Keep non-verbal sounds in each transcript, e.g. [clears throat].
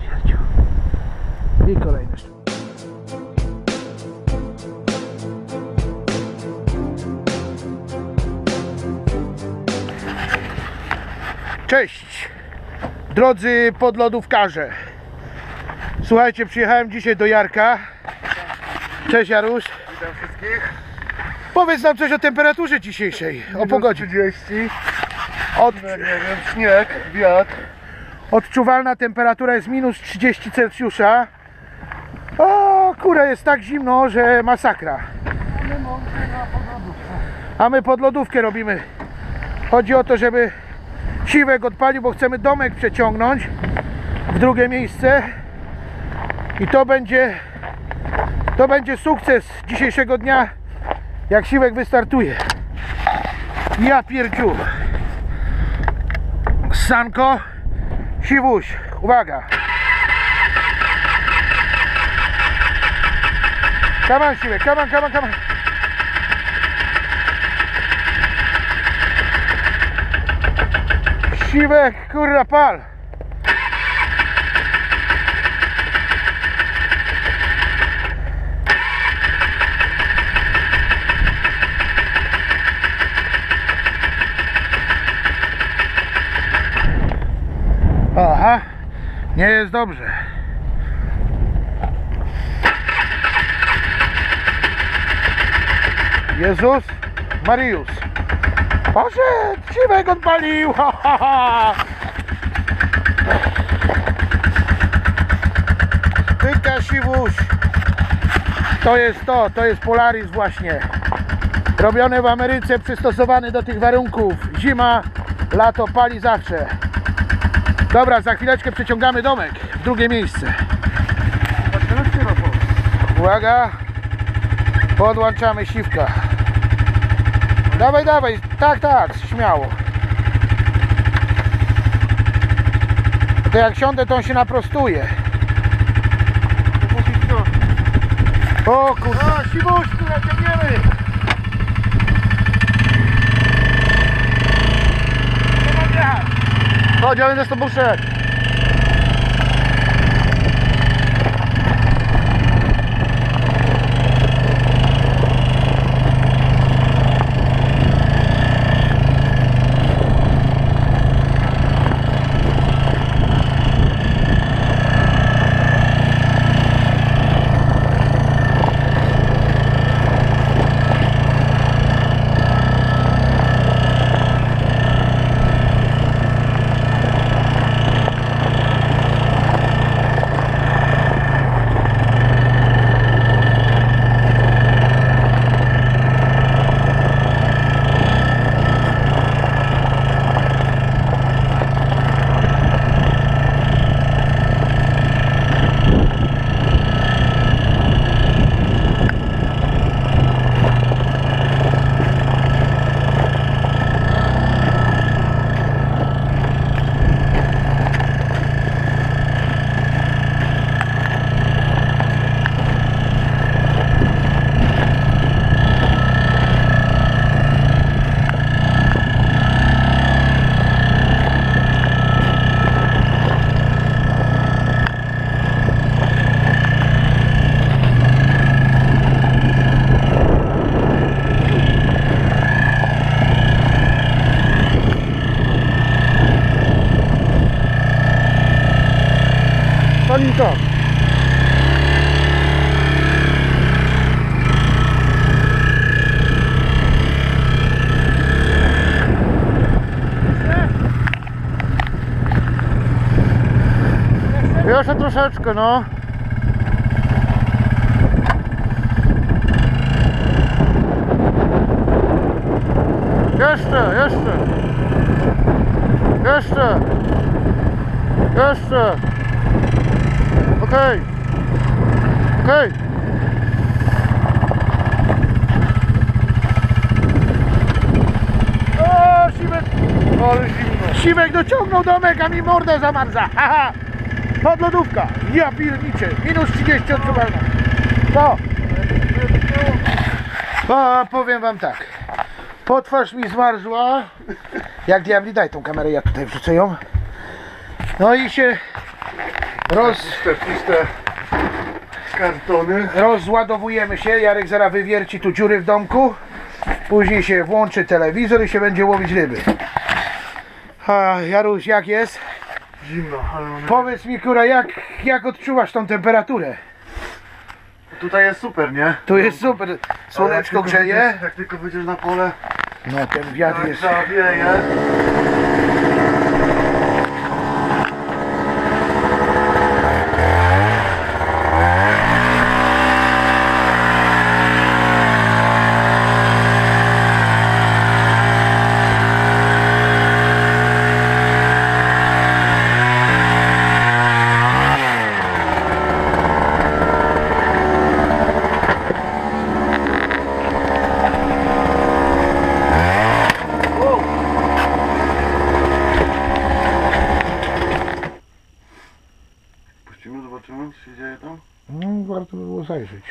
pierdziu. I kolejny sztuk. Cześć, drodzy podlodówkarze. Słuchajcie, przyjechałem dzisiaj do Jarka. Cześć Jaruś. Witam wszystkich. Powiedz nam coś o temperaturze dzisiejszej, o pogodzie. 30. Od, No, nie wiem, śnieg, wiatr. odczuwalna temperatura jest minus 30 Celsjusza. O, kurę, jest tak zimno, że masakra. A my pod lodówkę robimy. Chodzi o to, żeby siwek odpalił, bo chcemy domek przeciągnąć w drugie miejsce. I to będzie to będzie sukces dzisiejszego dnia, jak siwek wystartuje. Ja pierdziu. Sanko, siwuś, uwaga. Come on, siwek, come on, come on, come on. Siwek, kurwa, pal. Aha, nie jest dobrze. Jezus, Mariusz. Poszedł, siwek odpalił. [laughs] Ha, ha, ha. Siwuś. To jest to, to jest Polaris właśnie. Robiony w Ameryce, przystosowany do tych warunków. Zima, lato pali zawsze. Dobra, za chwileczkę przeciągamy domek w drugie miejsce. Uwaga, podłączamy siwka. Dawaj, dawaj, tak, tak, śmiało. To jak siądę, to on się naprostuje. O kurde. A, siwość, która ciągniemy. Nie mam jechać. Chodź, ja będę z tobą szedł. Palinka. Jeszcze troszeczkę, no. Jeszcze, jeszcze. Jeszcze. Jeszcze. Okej. Okej. O, Siwek. Dociągnął domek, a mi morda zamarza. Haha. Pod lodówka. Ja pierniczę. Minus 30 odczuwalna. To. Bo powiem wam tak. Potwarz mi zmarzła. Jak diabli, daj tą kamerę, ja tutaj wrzucę ją. No i się roz, piste kartony. rozładowujemy się. Jarek zaraz wywierci tu dziury w domku. Później się włączy telewizor i się będzie łowić ryby. A Jaruś, jak jest? Zimno, ale mamy... Powiedz mi, kura, jak, jak odczuwasz tą temperaturę? Tutaj jest super, nie? Tu jest super, jak słoneczko tylko grzeje. wyjdziesz- Jak tylko wyjdziesz na pole, No ten wiatr jak jest... zawieje. Puścimy, zobaczymy, co się dzieje tam. No, warto by było zajrzeć.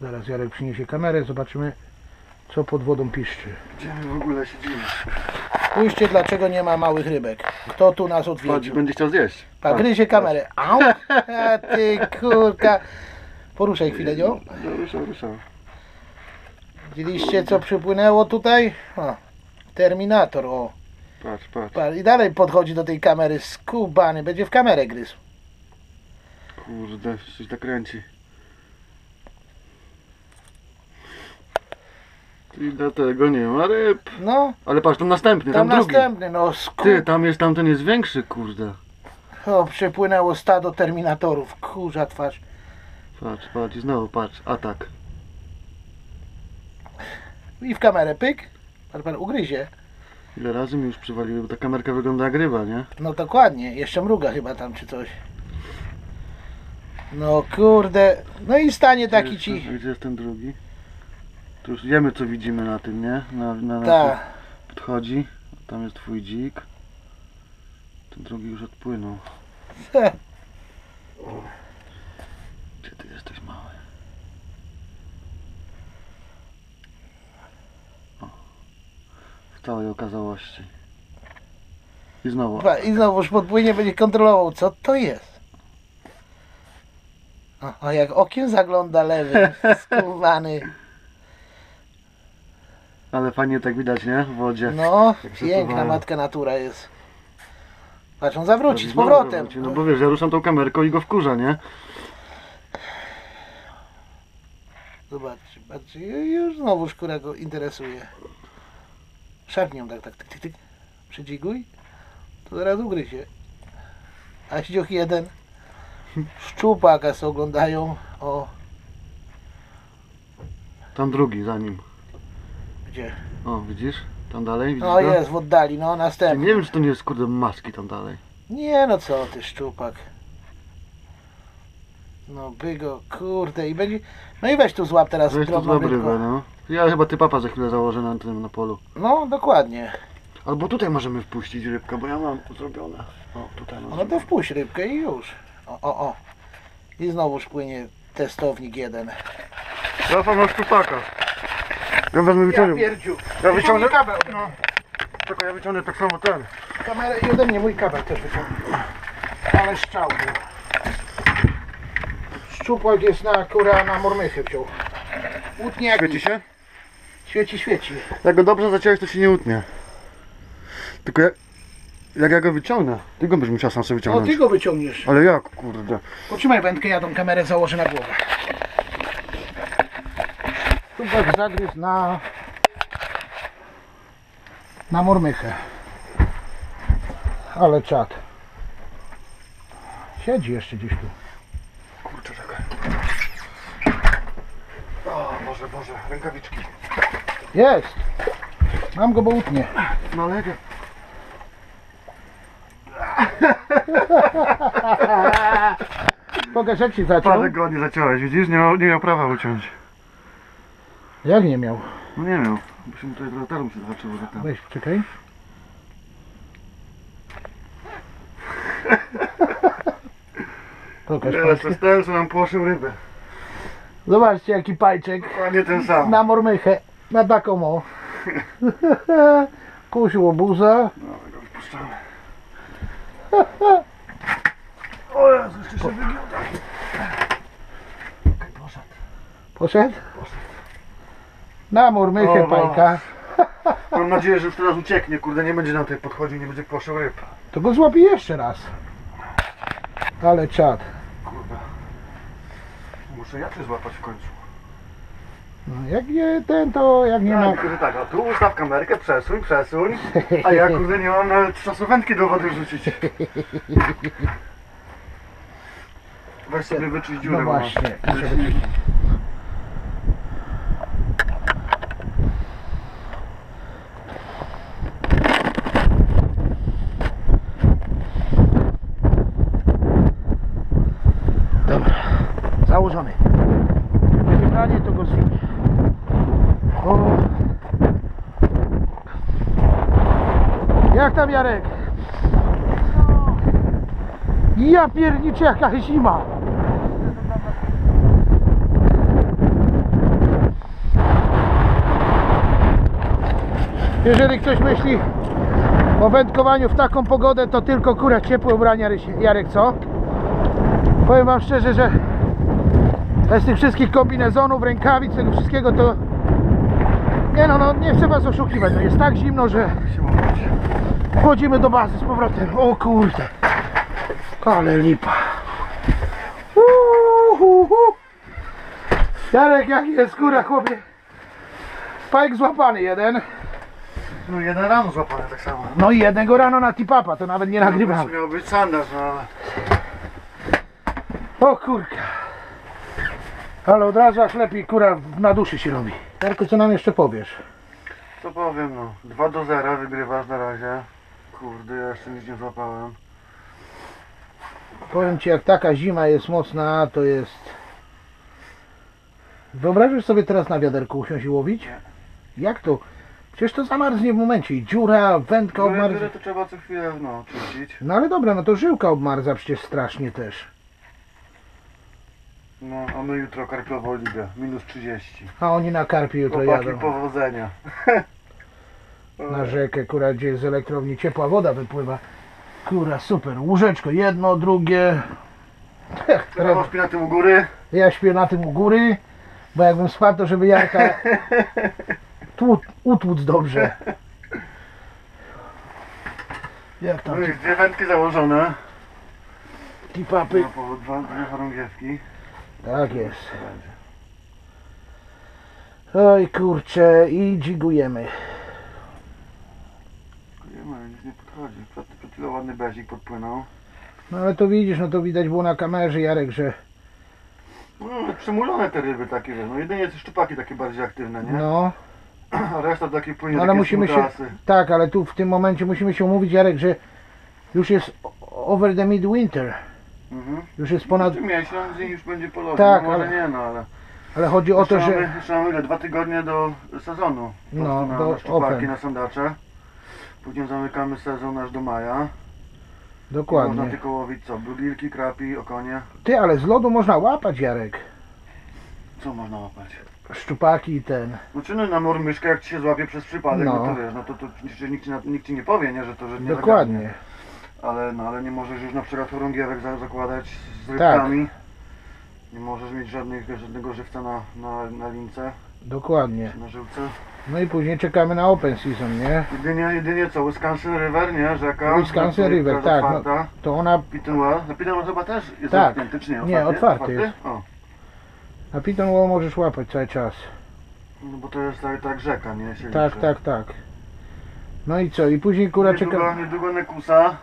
Zaraz Jarek przyniesie kamerę, zobaczymy co pod wodą piszczy. Gdzie my w ogóle siedzimy? Spójrzcie dlaczego nie ma małych rybek. Kto tu nas Patrz, odwiedził? będzie chciał zjeść. Pa, gryzie kamerę. Au! A ty kurka. Poruszaj chwilę nią. No, ruszał, ruszał. Widzieliście co przypłynęło tutaj? O, Terminator, o. Patrz, patrz. Pa, I dalej podchodzi do tej kamery, skubany, będzie w kamerę gryzł. Kurde, coś tak kręci. I dlatego nie ma ryb. No, Ale patrz, tam następny, tam tam, drugi. następny, no sku... Ty, tam jest, tamten jest większy, kurde. O, przepłynęło stado terminatorów, kurza twarz. Patrz, patrz, i znowu patrz, atak. I w kamerę, pyk. Patrz, patrz, ugryzie. Ile razy mi już przywaliły, bo ta kamerka wygląda jak ryba, nie? No dokładnie, jeszcze mruga chyba tam czy coś. No kurde, no i stanie taki Gdzie ci. jest ten- Gdzie jest ten drugi? Tu już wiemy co widzimy na tym, nie? Na, na, na Ta, Podchodzi, tam jest twój dzik. Ten drugi już odpłynął. Gdzie ty jesteś mały? O. W całej okazałości. I znowu. Pa, I znowuż podpłynie będzie kontrolował, co to jest. O, jak okiem zagląda lewy, [laughs] skubany. Ale fajnie tak widać, nie? W wodzie. No, Jak piękna matka natura jest. Patrz, on zawróci z Znowu powrotem. zawróci, No bo wiesz, ja ruszam tą kamerką i go wkurza, nie? Zobacz, patrz, już znowu szkóra go interesuje. Szarpnią tak, tak, tyk, tyk, tyk. Przydziguj. To zaraz ugryzie. A ździuch jeden. Szczupaka se oglądają. O, Tam drugi za nim. Gdzie? O, widzisz? Tam dalej, widzisz No go? jest w oddali, no Nie następny. wiem, czy to nie jest kurde maski tam dalej. Nie no co ty szczupak. No by go, kurde i będzie... No i weź tu złap teraz Weź tu drobną złap rybę, rybkę. no. Ja chyba ty papa za chwilę założę na tym na polu. No dokładnie. Albo tutaj możemy wpuścić rybkę, bo ja mam to zrobione. O, tutaj mam. No to wpuść rybkę i już. O, o, o. I znowuż płynie testownik jeden. Ja tam mam sztupaka. Ja wezmę wyciągnę. pierdziu. Ja wyciągnę. kabel. No. Ja wyciągnę tak samo ten. Kamerę i ode mnie mój kabel też wyciągnę. Ale szczał był. Jest na kura na mormychy wziął. Utnie jak Świeci się? Świeci, świeci. Jak go dobrze zaciąłeś, to się nie utnie. Tylko jak, jak ja go wyciągnę, ty go byś musiał sam sobie O, wyciągnąć. ty go wyciągniesz. Ale jak, kurde. Potrzymaj wędkę, ja tą kamerę założę na głowę. Szczupłak zagryzł na... na mormychę. Ale czad. Siedzi jeszcze gdzieś tu. Kurczę, czekaj. O, Boże, Boże, rękawiczki. Jest! Mam go, bo utnie. No ja... [laughs] Pokaż jak się zaciął. Parę go nie zaciąłeś, widzisz? Nie miał, nie miał prawa uciąć. Jak nie miał? No nie miał. Bo się mu tutaj latarą się zahaczyło za tam. Weź, czekaj. [laughs] Pokaż Nie, przez ten, co nam położył rybę. Zobaczcie jaki pajczek. Dokładnie ten sam. Na mormychę. Na taką o. [laughs] Kusił obuza. No, go wpuszczamy. [laughs] O Jezu, jeszcze się wygląda. Poszedł. Poszedł? Na mormychę O, no. pajka. [laughs] Mam nadzieję, że już teraz ucieknie, kurde, nie będzie nam tutaj podchodził, nie będzie płaszczył ryb. To go złapie jeszcze raz. Ale czad. Kurde. Muszę ja cię złapać w końcu. No, jak nie ten, to jak nie Nie ma. no. tylko, że tak, a tu ustaw kamerkę, przesuń, przesuń. [laughs] A ja kurde nie mam nawet czasu wędki do wody wrzucić. [laughs] Weź sobie wyczyść dziurę. No bo mam. Dobra, założony. Będzie branie, to go zwinie. O. Jak tam Jarek? Ja pierniczę jaka zima. Jeżeli ktoś myśli o wędkowaniu w taką pogodę, to tylko kura ciepłe ubrania, Jarek, co? Powiem Wam szczerze, że bez tych wszystkich kombinezonów, rękawic, tego wszystkiego to... Nie no, no nie chcę Was oszukiwać, no jest tak zimno, że wchodzimy do bazy z powrotem. O kurde, ale lipa. Uhuhu. Jarek, jaki jest kura, chłopie? Pajk złapany jeden. No jeden rano złapany tak samo. No i jednego rano na tipapa, to nawet nie nagrywałem. Miał być sandaż, no ale... O kurka. Ale od razu aż lepiej kura na duszy się robi. Jarku, co nam jeszcze powiesz? Co powiem no, 2 do 0 wygrywasz na razie. Kurde, ja jeszcze nic nie złapałem. Powiem Ci, jak taka zima jest mocna, to jest... Wyobrażasz sobie teraz na wiaderku usiąść i łowić? Jak to? Przecież to zamarznie w momencie i dziura, wędka obmarznie. górę to trzeba co chwilę, no, czyścić. No ale dobra, no to żyłka obmarza przecież strasznie też. No, a my jutro karpiową ligę, minus 30. A oni na karpie jutro Chłopaki, jadą. powodzenia. Na rzekę, kura, gdzie z elektrowni ciepła woda wypływa. Kura, super. Łóżeczko, jedno, drugie. Prawo śpi na tym u góry. Ja śpię na tym u góry, bo jakbym spadł, to żeby Jarka tłut, utłuc dobrze. Jak tam No i dwie wędki założone. ci papy? No, po dwa, dwie chorągiewki. Tak jest. Oj kurcze i dzigujemy. Ma, nic nie podchodzi. Chwilą ładny bezik podpłynął. No ale to widzisz, no to widać było na kamerze Jarek, że No, przymulone te ryby takie, wiesz, no jedynie te szczupaki takie bardziej aktywne, nie? no A reszta takie płynie Ale takie musimy się- smutasy. tak, ale tu w tym momencie musimy się umówić Jarek, że już jest over the midwinter. Mhm. Już jest ponad, Ty miesiąc i już będzie polowy. Tak, no, może ale- nie, no ale... ale chodzi o to, że jeszcze mamy ile? Dwa tygodnie do sezonu. Po No, prostu na, do na szczupaki, open. na sandacze. Później zamykamy sezon aż do maja. Można dokładnie. tylko łowić co? Brudilki, krapi, okonie. Ty, ale z lodu można łapać Jarek. Co można łapać? Szczupaki i ten. Znaczy no na mormyszkę jak ci się złapie przez przypadek, no, No. to wiesz, no to, to nikt, nikt, ci, na- nikt ci nie powie, nie, że to że nie Dokładnie. zagadnie. Ale, no, ale nie możesz już na przykład chorągiewek za- zakładać z Tak. rybkami. Nie możesz mieć żadnych, żadnego żywca na, na, na lince, Dokładnie. na żyłce. No i później czekamy na open season, nie? Jedynie, jedynie co, Wisconsin River, nie? Rzeka. Wisconsin River, tak, no. To ona Piton Well. Na Piton Well chyba też jest Tak. czy nie? Nie, otwarty jest. O, na Piton Wall możesz łapać cały czas. no bo to jest tak, tak rzeka, nie? Się Tak, liczy. tak, tak. No i co? I później kura Niedługo, czeka niedługo Nekusa,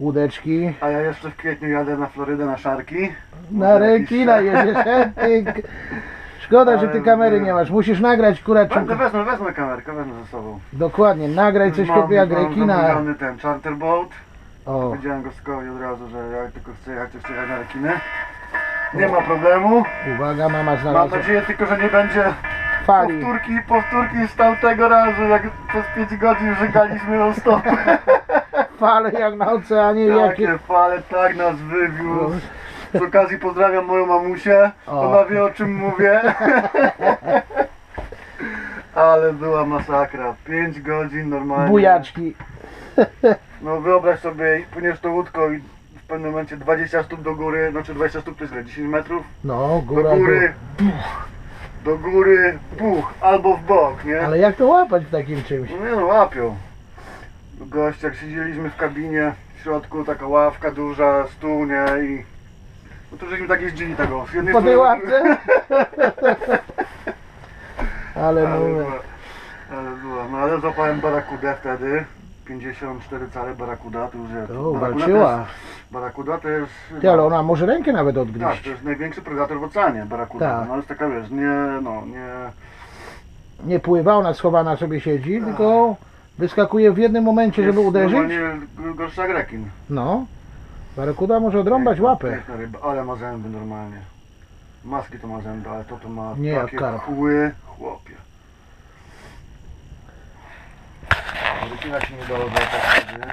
łódeczki. a ja jeszcze w kwietniu jadę na Florydę na szarki. Na rekina jedziesz. [laughs] Szkoda, że ty kamery nie masz. Musisz nagrać kura Będę, wezmę, wezmę kamerkę, wezmę ze sobą. Dokładnie, nagraj coś Mam- kopie jak mam ten charter boat. O, Powiedziałem Goskowi od razu, że ja tylko chcę jechać, chcę jechać na rekiny. Nie ma problemu. uwaga, mama Mam znalazła nadzieję tylko, że nie będzie fali. powtórki, powtórki z tamtego razu, jak przez 5 godzin żegaliśmy non stop. [laughs] Fale jak na oceanie, jakie... Jakie fale, tak nas wywiózł. Przy okazji pozdrawiam moją mamusię. O. Ona wie o czym mówię. Ale była masakra. 5 godzin normalnie. Bujaczki. No wyobraź sobie, płyniesz to łódką i w pewnym momencie 20 stóp do góry, znaczy 20 stóp to jest ile? 10 metrów? No, Do góra, góry, puch. Do góry, puch, albo w bok, nie? Ale jak to łapać w takim czymś? No nie no, łapią. Gość, jak siedzieliśmy w kabinie, w środku taka ławka duża, stół, nie? I... No to żeśmy tak jeździli tego. Z jednej Po tej łapce? [laughs] Ale Ale mówię. była, ale była. No ale złapałem barakudę wtedy. 54 cale barakuda, to już jest. O, Barakuda To walczyła. jest, barakuda to jest... Ty, ale ona może rękę nawet Tak, odgryźć. to jest największy predator w oceanie, barakuda. Tak. No jest taka, wiesz, nie, no, nie... Nie pływa, ona schowana sobie siedzi, tylko wyskakuje w jednym momencie, żeby jest uderzyć. Normalnie gorsza jak rekin. No. Barakuda może odrąbać łapę. Piękna ryba, ale ma zęby normalnie. Maski to ma zęby, ale to to ma Nie jak takie karp. kły, chłopie. Rekina się nie złapać wtedy.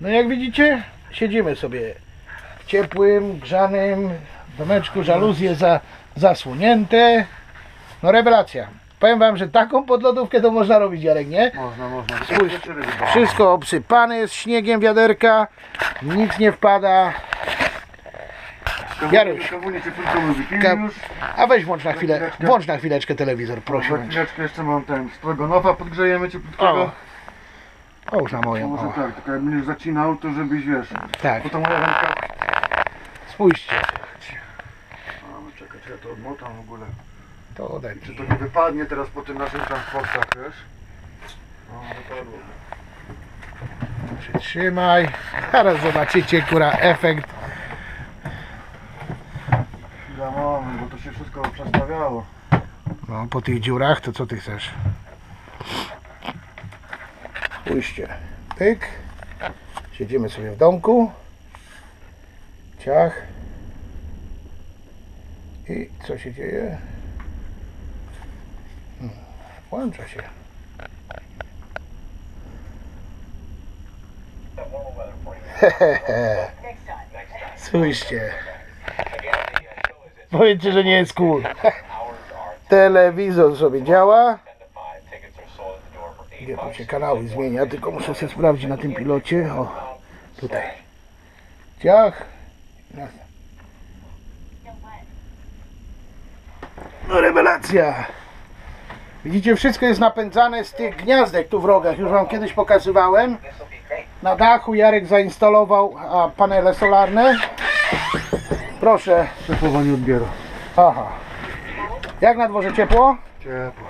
No jak widzicie, siedzimy sobie w ciepłym, grzanym domeczku, żaluzje za, zasłonięte. No rewelacja. Powiem wam, że taką podlodówkę to można robić, Jarek, nie? Można, można. Spójrz. Wszystko obsypane jest śniegiem, wiaderka, nic nie wpada. Jaruś. Ka-. A weź włącz na chwilę, włącz na chwileczkę telewizor, Za proszę. chwileczkę jeszcze mam ten stroganowa, podgrzejemy O. Połóż na To moją. może O, tak, tylko jak będziesz zacinał, to żebyś wiesz. tak, Bo to moja ręka... spójrzcie. Czekaj, czy ja to odmotam w ogóle. To daj Czy to nie wypadnie teraz po tym naszym transportach, wiesz? No, wypadło. Przytrzymaj. Zaraz zobaczycie, kura, efekt. Chwila moment, bo to się wszystko przestawiało. No, po tych dziurach, to co ty chcesz? Spójrzcie. Pyk. Siedzimy sobie w domku. Ciach. I co się dzieje? Włącza się. Hehehe. [laughs] Spójrzcie. Powiedzcie, że nie jest cool. [laughs] Telewizor sobie działa. Gdzie tu się kanały zmienia, tylko muszę sobie sprawdzić na tym pilocie. O, tutaj. Ciach. No rewelacja. Widzicie, wszystko jest napędzane z tych gniazdek tu w rogach. Już wam kiedyś pokazywałem. Na dachu Jarek zainstalował a, panele solarne. Proszę. Szefowa nie odbiera. Aha. Jak na dworze ciepło? Ciepło.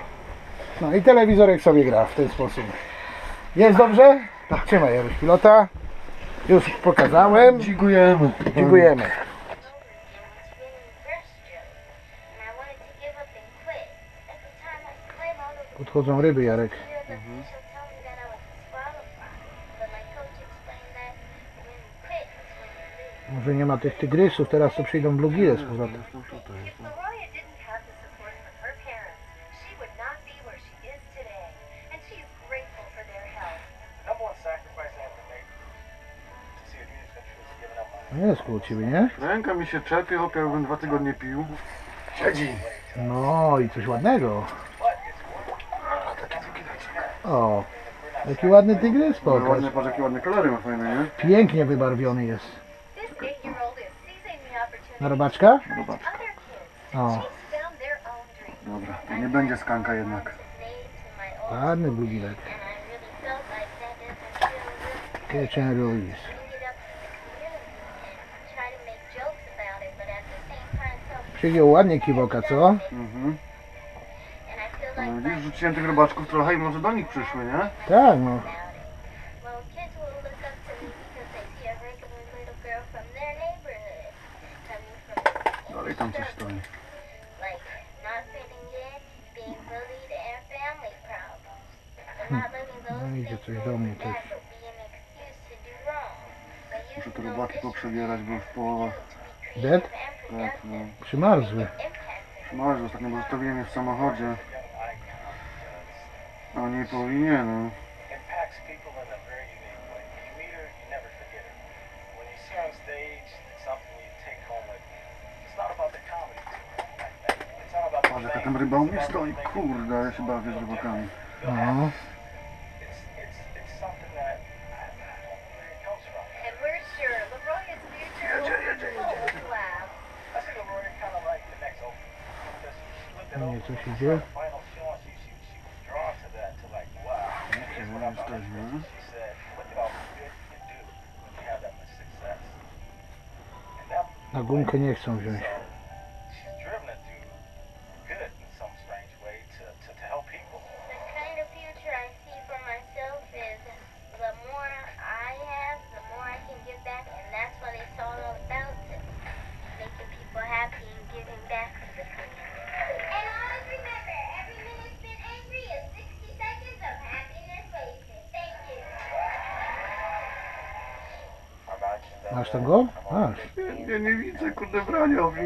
No i telewizorek sobie gra w ten sposób. Jest dobrze? Tak. Trzymaj Jaruś pilota. Już pokazałem. Dziękujemy. Dziękujemy. It's when you lose. Może nie ma tych tygrysów, teraz to przyjdą blugile z powrotem. My No Jest koło ciebie, nie? Ręka mi się czepie, chłopie, jakbym dwa tygodnie pił. Siedzi. No i coś ładnego. O, jaki ładny tygrys, No, pokaż. ładne, patrz jakie ładne kolory ma fajne, nie? Pięknie wybarwiony jest. This eight-year-old is seizing the opportunity Na robaczka? to other kids. O, their own. Dobra, to nie będzie skanka jednak. To my ładny blugilek. and I really felt like that doesn't feel really Catch and release. bring it up to the community and try to make jokes about it, but at the same time tell Przygiął ładnie kiwoka, co? Mhm. No, widzisz, rzuciłem tych robaczków trochę i może do nich przyszły, nie? Tak, no. Dalej tam coś stoi. those No idzie coś do mnie też. Muszę te robaki poprzebierać, bo już połowa. Dead? Tak, no. Przymarzły. Może ostatnio zostawiłem je w samochodzie. No nie powinienem. Patrz jaka tam ryba u mnie stoi, kurde, ja się bawię z rybakami. No. Nie, coś idzie. That, Na gumkę nie chcą wziąć.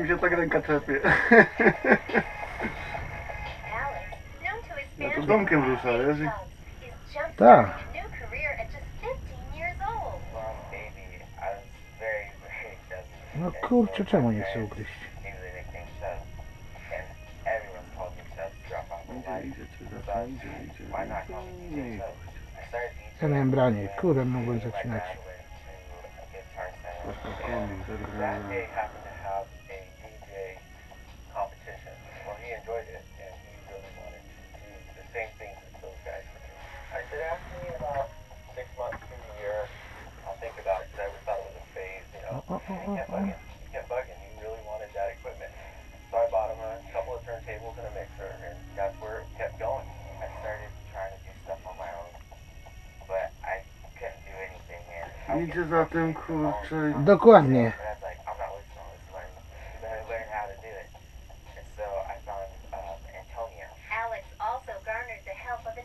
Się tak ręka czepie. Ja to domkiem rusza, wiesz? i- Tak. starting a new career at just 15 years old. Mom, baby, I was very, very just No kurczę, czemu nie chce ugryźć? gave the nickname Chef. And everyone called me Chef throughout my whole Idzie,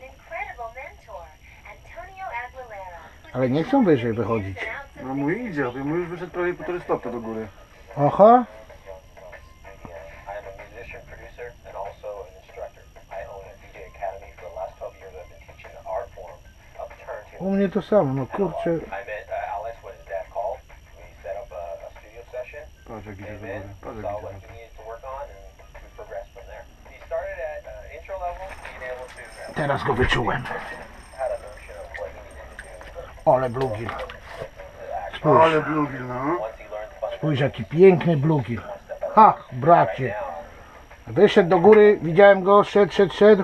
incredible mentor, Antonio Aguilera. who's Ale nie chcą wyżej wychodzić. No mój idzie, music. mój już wyszedł prawie półtorej stopy do góry. Oho, Studio. I am a musician, producer, and also an instructor. I own a DJ Academy for the last 12 years. I've been teaching the art form of turntable. u mnie to samo, no kurczę. I met uh, Alex when his dad called. We set up a, a studio session. Patrz jak idzie do Came in, góry, patrz saw jak what idzie. he needed to work on, and we progressed from there. He started at uh, intro level, being able to uh, Teraz go wyczułem. had a notion of what he needed to do. Ale blugil. Spójrz, Ale blugi, no. Spójrz jaki piękny blugil. Ha, bracie. Wyszedł do góry, widziałem go, szedł, szedł, szedł.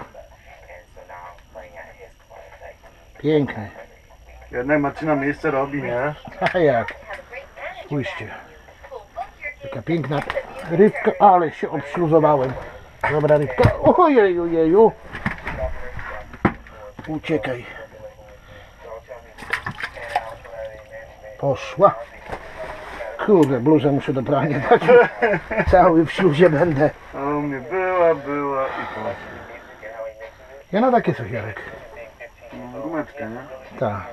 Piękny. Jednak Marcina miejsce robi, nie? A jak? Great manager Spójrzcie. Taka piękna rybka, ale się obśluzowałem. Dobra rybka. Ojeju, jeju. Uciekaj. Poszła. Kurde, bluzę muszę do prania dać. Cały w śluzie będę. A u mnie była, była i poszła. Ja na takie coś, Jarek. No, gumeczkę, nie? Tak.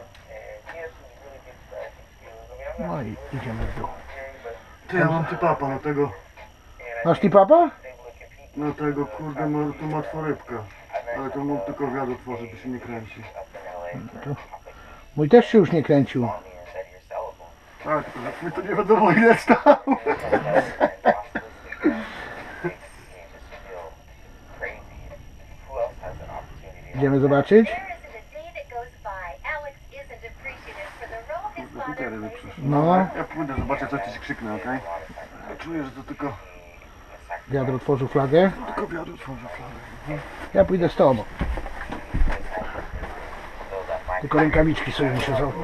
No i idziemy w dół. Ty, ja mam ty papa na tego, Masz ty papa? na tego, kurde, ma, tu ma rybkę. Ale to mógł tylko wiatr otworzyć, to się nie kręci. Mój też się już nie kręcił. Tak, tylko że to nie wiadomo ile stał. Idziemy zobaczyć. There isn't a day that goes by Alex isn't appreciative for the role his Kurde, tutaj father ryby plays przyszły. No, Ja pójdę, zobaczę, coś ci krzyknę, okej? Ja czuję, że to tylko, wiatr otworzył flagę. tylko wiatr otworzy flagę. Ja pójdę z tobą. Tylko rękawiczki sobie muszę założyć.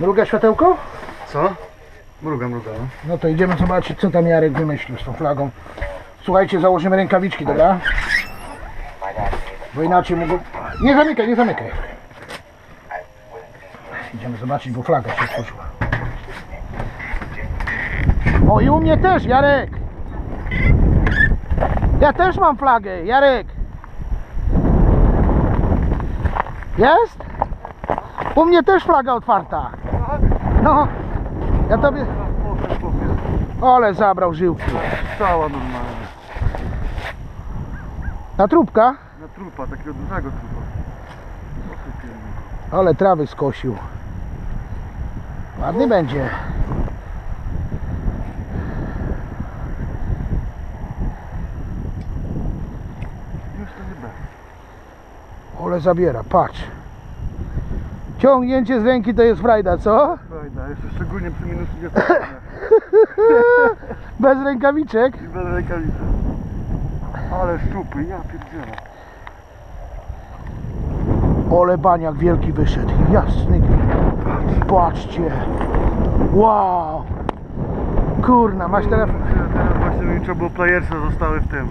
Mruga światełko? Co? Mruga, mruga, no. No to idziemy zobaczyć, co tam Jarek wymyślił z tą flagą. Słuchajcie, założymy rękawiczki, dobra? Bo inaczej mogą... Nie zamykaj, nie zamykaj. Idziemy zobaczyć, bo flaga się otworzyła. O i u mnie też, Jarek! Ja też mam flagę, Jarek! Jest? U mnie też flaga otwarta. No, ja tobie... Ale zabrał żyłki. Stała normalnie. Na trupka? Na trupa, takiego dużego trupa. Ale trawy skosił. Ładny będzie. Ale zabiera, patrz. Ciągnięcie z ręki to jest frajda, co? Fajna, jeszcze szczególnie przy minus 30 [laughs] Bez rękawiczek. i bez rękawicy. Ale szczupy, ja pierdzielę. Ole baniak wielki wyszedł. Jasny gwint. Patrzcie. Wow. Kurna, masz telefon. Teraz właśnie mi trzeba było playersa zostały w tym.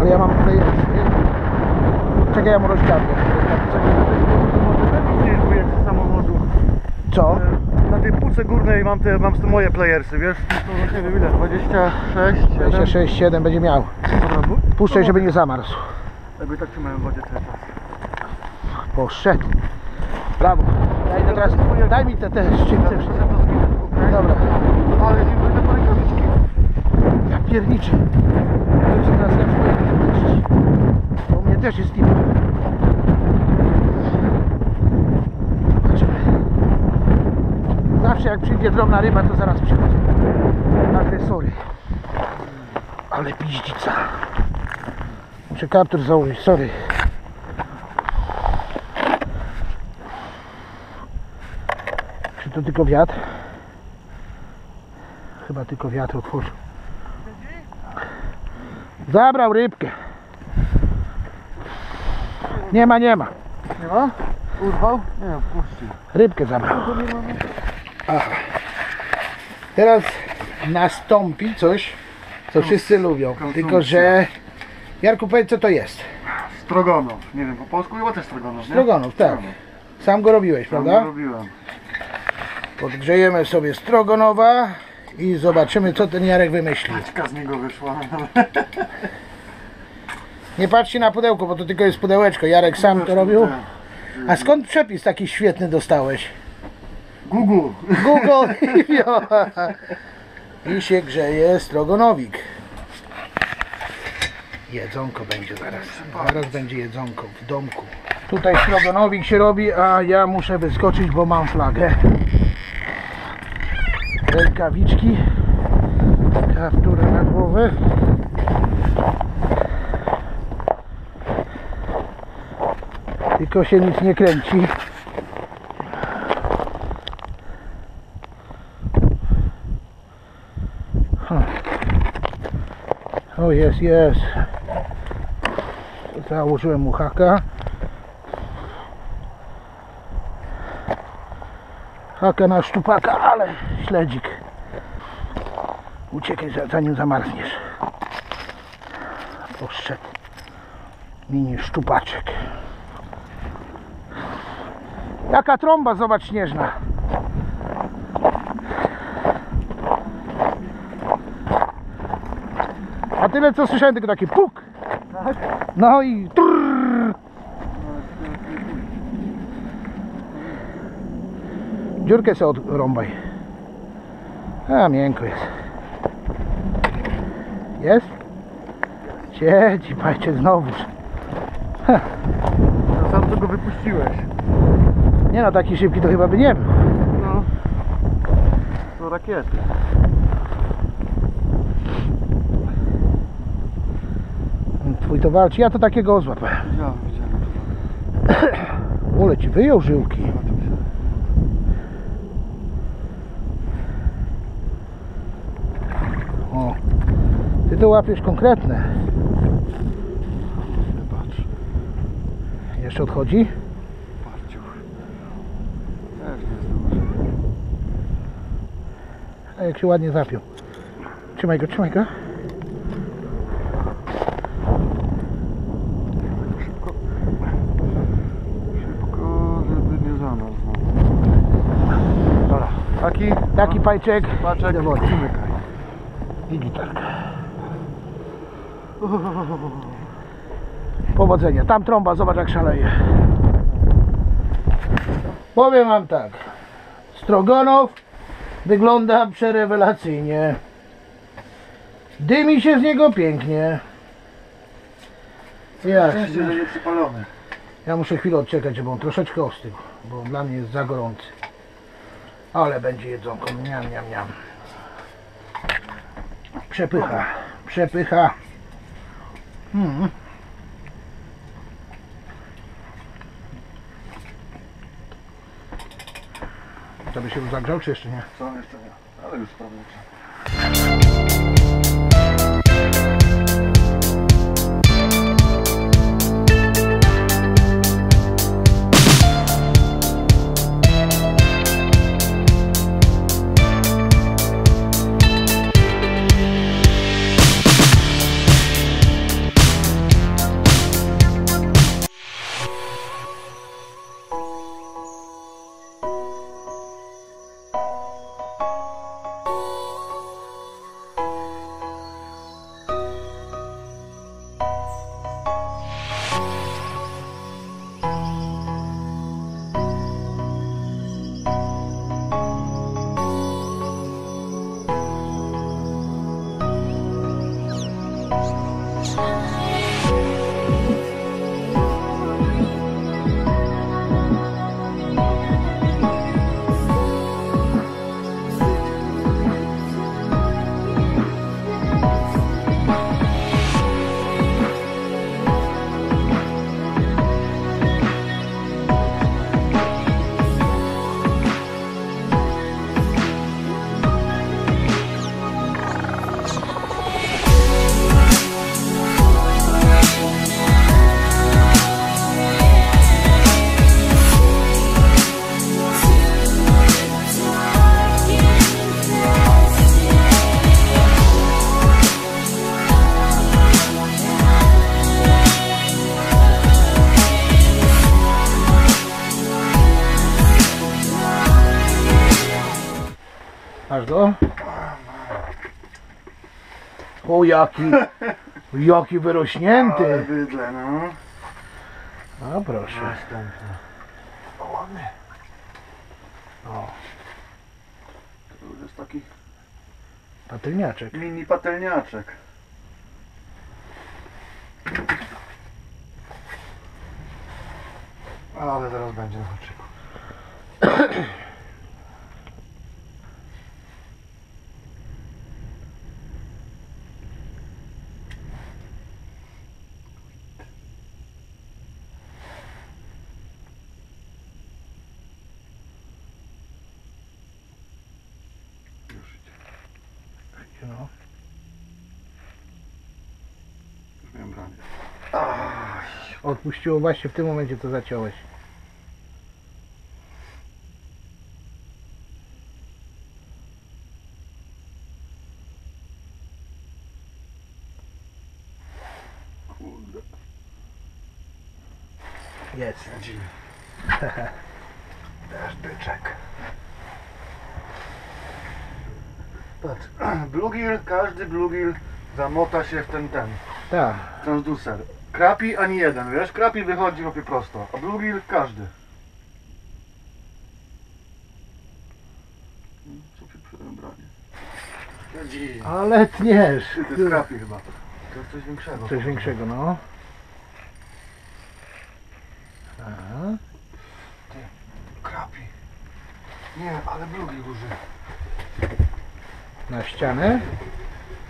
Ale ja mam tutaj... Czekaj, ja mu rozdziawię. Nie. Co? E, Na tej półce górnej mam te, mam te moje playersy, wiesz? To nie wiem ile, 26, 7? 26, 7 będzie miał. Puszczaj, żeby nie zamarzł. Jakby tak trzymałem w wodzie cały czas. Poszedł. Brawo. Teraz, daj mi te, te szczypce. Dobra. Ale zimno te rękawiczki. Ja pierniczę. Teraz swoje Bo u mnie też jest tip. Zobaczymy. Zawsze jak przyjdzie drobna ryba, to zaraz przychodzę. Agresory. Ale piździca. Muszę kaptur założyć, sorry. Czy to tylko wiatr? Chyba tylko wiatr otworzył. Zabrał rybkę. Nie ma, nie ma. Nie ma? Urwał? Nie, puścił. Rybkę zabrał. Aha. Teraz nastąpi coś, co wszyscy lubią. Tylko, że... Jarku, powiedz co to jest. Strogonow. Nie wiem, po polsku chyba też strogonow, nie? Strogonów, tak. Sam go robiłeś, Tam prawda? robiłem. Podgrzejemy sobie strogonowa i zobaczymy co ten Jarek wymyślił. Paczka z niego wyszła. [laughs] Nie patrzcie na pudełko, bo to tylko jest pudełeczko. Jarek sam to robił. A skąd przepis taki świetny dostałeś? Google. Google [laughs] i się grzeje strogonowik. Jedzonko będzie zaraz. Zaraz będzie jedzonko w domku. Tutaj strogonowik się robi, a ja muszę wyskoczyć, bo mam flagę. Rękawiczki. Kaptura na głowę. Tylko się nic nie kręci. O jest, jest. Założyłem mu haka. Haka na szczupaka, ale śledzik. Uciekaj za- zanim zamarzniesz. Poszedł. Mini szczupaczek. Jaka trąba, zobacz, śnieżna. Tyle co słyszałem, tylko taki puk. No i trrr. Dziurkę sobie odrąbaj. A miękko jest. Jest? Siedzi, pajcie znowuż. To sam co go wypuściłeś. Nie no, taki szybki to chyba by nie był. No. To rakiety. Twój to walczy, ja to takiego złapałem. Ja widziałem. [coughs] Ole ci wyjął żyłki. O, ty to łapiesz konkretne. Patrz. Jeszcze odchodzi? Parciuch. Też nie zdąży. A jak się ładnie zapiął. Trzymaj go, trzymaj go. Szybko. Szybko, żeby nie zamarzł znowu. Dobra. Taki? Pajczek. Paczek. do wody. I gitarka. Powodzenia. Tam trąba, zobacz jak szaleje. Powiem wam tak. Strogonow wygląda przerewelacyjnie. Dymi się z niego pięknie. Ja, Szczęście, że nie przypalony. ja muszę chwilę odczekać, żeby on troszeczkę ostygł, bo dla mnie jest za gorący. Ale będzie jedzonko. Miam, miam, miam. Przepycha. Przepycha. Mm. To by się już zagrzał, czy jeszcze nie? Co, jeszcze nie. Ale już sprawdzę. O jaki, jaki Ale wyrośnięty. bydle, no. A proszę. Następne. O, ładny. O, To już jest taki patylniaczek. mini patelniaczek. Ale zaraz będzie na haczyku. [coughs] Już idzie. No. Już miałem branie. Odpuściło właśnie w tym momencie, to zaciąłeś. Kurde. Jest. Też [laughs] byczek. Patrz, [clears throat] bluegill, każdy bluegill zamota się w ten ten Tak. transducer. Krapi ani jeden, wiesz? Krapi wychodzi łapie prosto, a bluegill każdy. Co pieprzyłem branie? Siedzi. Ale tniesz. Ty, to jest krapi chyba. To jest coś większego. Coś większego, no. Aha. Krapi. Nie, ale bluegill duży. Na ścianę.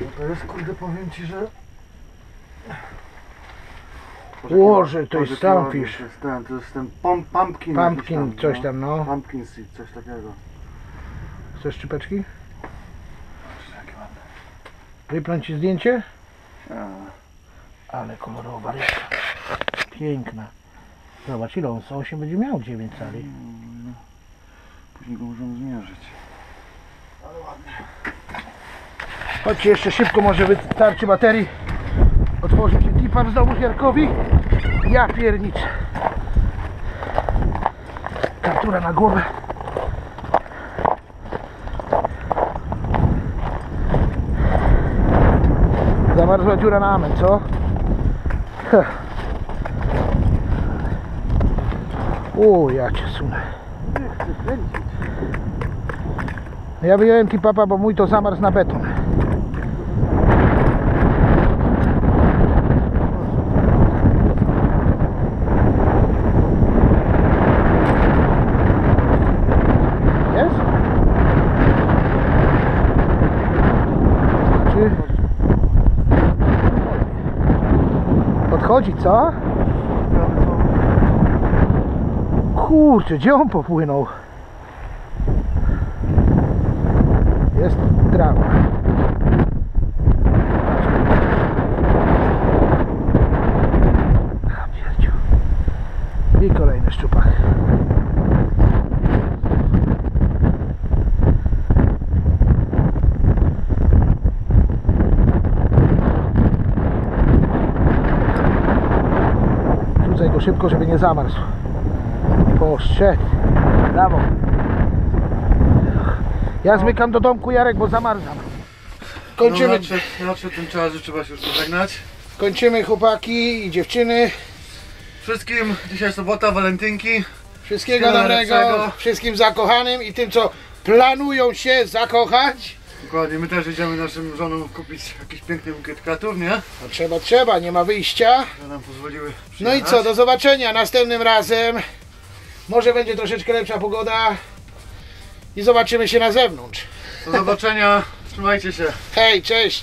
No to jest, kurde, powiem Ci, że... Łoże, to jest. To jest ten, to jest ten pom, pumpkin. Pumpkin, coś tam, no. Pumpkin seed, coś takiego. Chcesz szczypeczki? Wypląć ci zdjęcie? A, Ale kolorowa rybka. Piękna. Zobacz ile on z 8 będzie miał 9 cali. mm, Później go możemy zmierzyć. Ale ładnie. Chodźcie jeszcze szybko, może wystarczy baterii. Otworzy się tipa znowu Jarkowi. Ja piernicz. Kaptura na głowę. Zamarzła dziura na amen, co? O, ja cię sunę. Ja wyjąłem tipapa, bo mój to zamarzł na beton. Jest? Czy... Podchodzi, co? Kurczę, gdzie on popłynął? trawa. A, pierdziu. I kolejny szczupak. Rzucaj go szybko, żeby nie zamarzł. Poszedł. Brawo. Ja zmykam do domku, Jarek, bo zamarzam. Kończymy, No, nadszedł, nadszedł ten czas, że trzeba się już pożegnać. kończymy chłopaki i dziewczyny. Wszystkim, dzisiaj sobota, walentynki. Wszystkiego dobrego. Wszystkim zakochanym i tym, co planują się zakochać. Dokładnie, my też idziemy naszym żonom kupić jakiś piękny bukiet kwiatów, nie? No trzeba, trzeba, nie ma wyjścia. Że nam pozwoliły No i przyjechać. co, do zobaczenia następnym razem. Może będzie troszeczkę lepsza pogoda. I zobaczymy się na zewnątrz. Do zobaczenia, trzymajcie się. Hej, cześć!